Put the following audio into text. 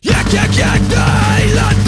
Jek, jek, jek, de